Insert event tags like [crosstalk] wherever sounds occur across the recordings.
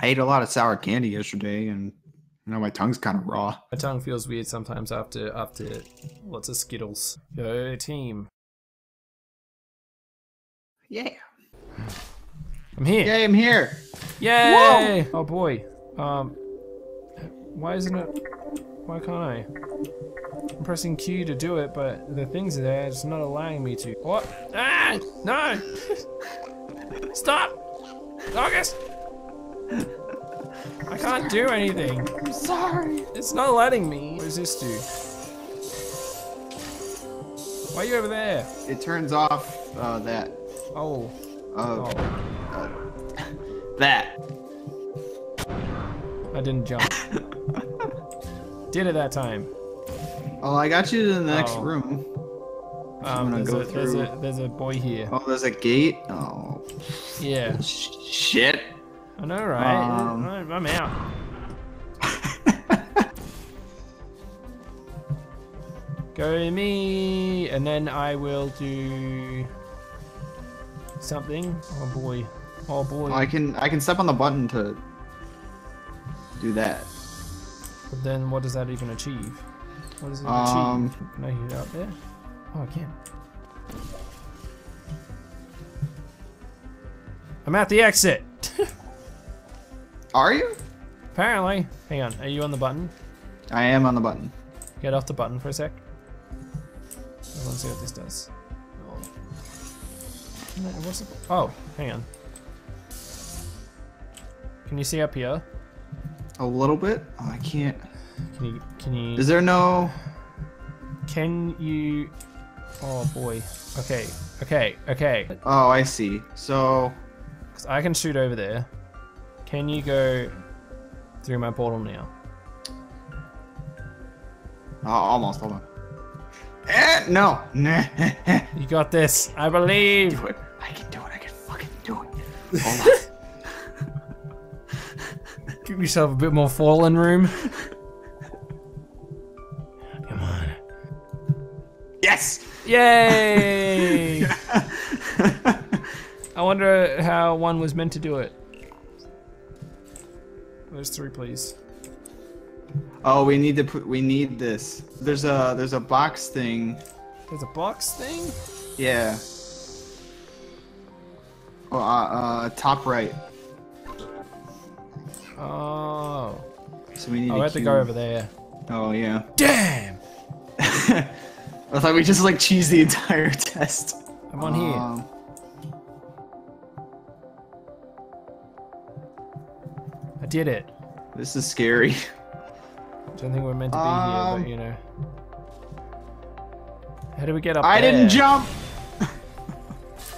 I ate a lot of sour candy yesterday, and you know my tongue's kind of raw. My tongue feels weird sometimes after after lots of Skittles. Go team. Yeah. I'm here. Yay, I'm here. Yay! Oh boy. Um, why isn't it? Why can't I? I'm pressing Q to do it, but the things are there. It's not allowing me to. What? Ah! No! [laughs] Stop! August! I can't do anything. I'm sorry. It's not letting me. What does this do? Why are you over there? It turns off uh, that. Oh. Uh, Oh. uh, that. I didn't jump. [laughs] Did it that time. Oh, I got you to the next Oh. room. Um, gonna there's, go a, there's through. a there's a boy here. Oh, there's a gate. Oh, Yeah. shit. I know, right? Um. I'm I'm out. [laughs] Go me, and then I will do something. Oh boy. Oh boy. I can I can step on the button to do that. But then what does that even achieve? What does it Um. achieve? Can I hit it out there? Oh, I can. I'm at the exit. Are you? Apparently. Hang on. Are you on the button? I am on the button. Get off the button for a sec. I want to see what this does. Oh. Oh, hang on. Can you see up here? A little bit. Oh, I can't. Can you? Can you? Is there no? Can you? Oh boy. Okay. Okay. Okay. Oh, I see. So, 'Cause I can shoot over there. Can you go through my portal now? oh, almost. Hold on. Eh, no. Nah. [laughs] You got this. I believe. do it. I can do it. I can fucking do it. Hold on. [laughs] Give yourself a bit more fallen room. Come on. yes. Yay! [laughs] I wonder how one was meant to do it. There's three, please. Oh, we need to put. We need this. There's a there's a box thing. There's a box thing? Yeah. Oh, uh, uh, top right. Oh. So we need. I a have to go over there. Oh yeah. Damn! [laughs] I thought we just like cheese the entire [laughs] test. I'm on here. I did it. this is scary. [laughs] I don't think we're meant to be here, Um, but you know. How do we get up I there? didn't jump. [laughs]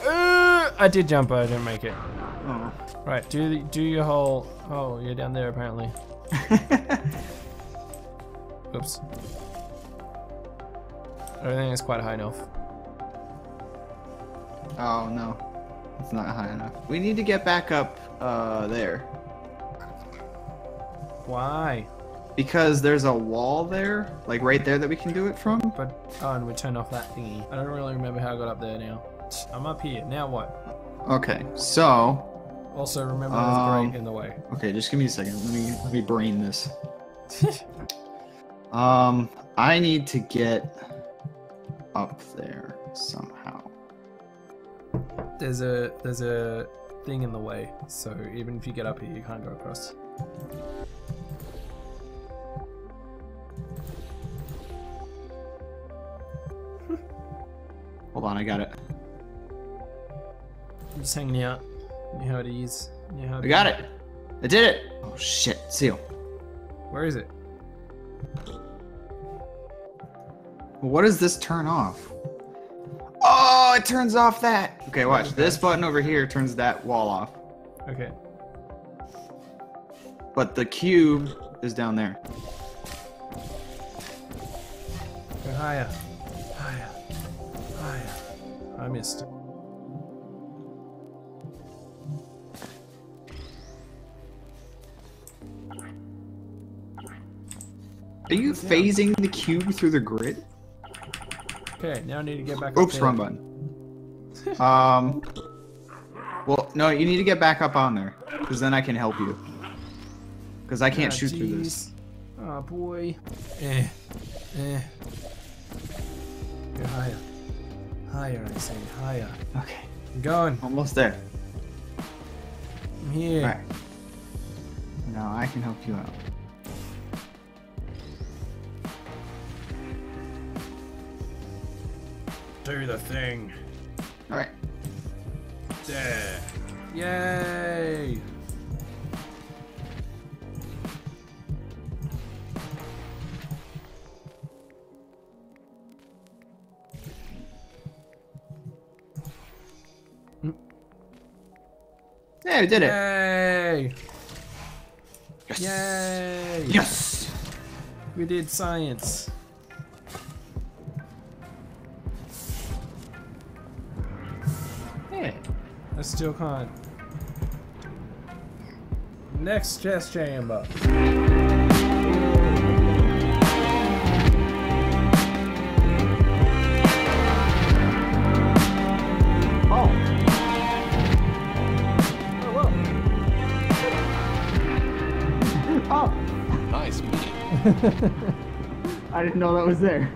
Uh, I did jump, but I didn't make it. Oh. Right, do do your whole. Oh, you're down there apparently. [laughs] Oops. Everything is quite high enough. oh no, it's not high enough. We need to get back up uh, there Why? because there's a wall there, like right there that we can do it from. But oh, and we turned off that thingy. I don't really remember how I got up there now. I'm up here. Now what? Okay, so Also remember there's a Um, grate in the way. okay, just give me a second. Let me let me brain this. [laughs] Um, I need to get up there somehow. There's a there's a thing in the way, so even if you get up here, you can't go across. [laughs] Hold on, I got it. I'm just hanging out. You know how it is. You know how I got it. I did it. Oh shit, seal. Where is it? What does this turn off? Oh, it turns off that. Okay, watch. This button over here turns that wall off. Okay. But the cube is down there. Go higher. Higher. Higher. I missed. It. Are you phasing the cube through the grid? Okay, now I need to get back up Oops, wrong button. um. Well, no, you need to get back up on there, because then I can help you. Because I can't Ah, shoot through this. Oh boy. Eh. Eh. You're higher. Higher, I say. Higher. Okay. I'm going. Almost there. I'm here. Alright. Now I can help you out. Do the thing. Alright. There. Yay! Yeah, we did it. Yay! Yes. Yay! Yes. We did science. Yeah. I still can't. Next chest chamber. [laughs] I didn't know that was there.